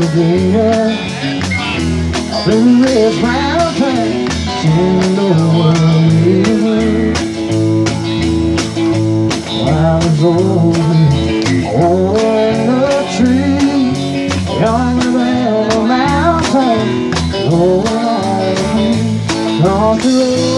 Virginia Blue red mountain Shenandoah River While it's golden over in the tree Younger than the mountain the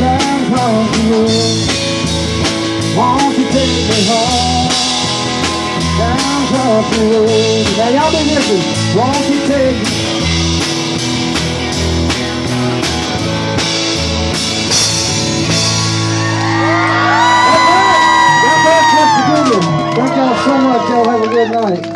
down country road. Won't you take me down country road? Now y'all listening. Won't you take me? Thank y'all so much. Y'all have a good night.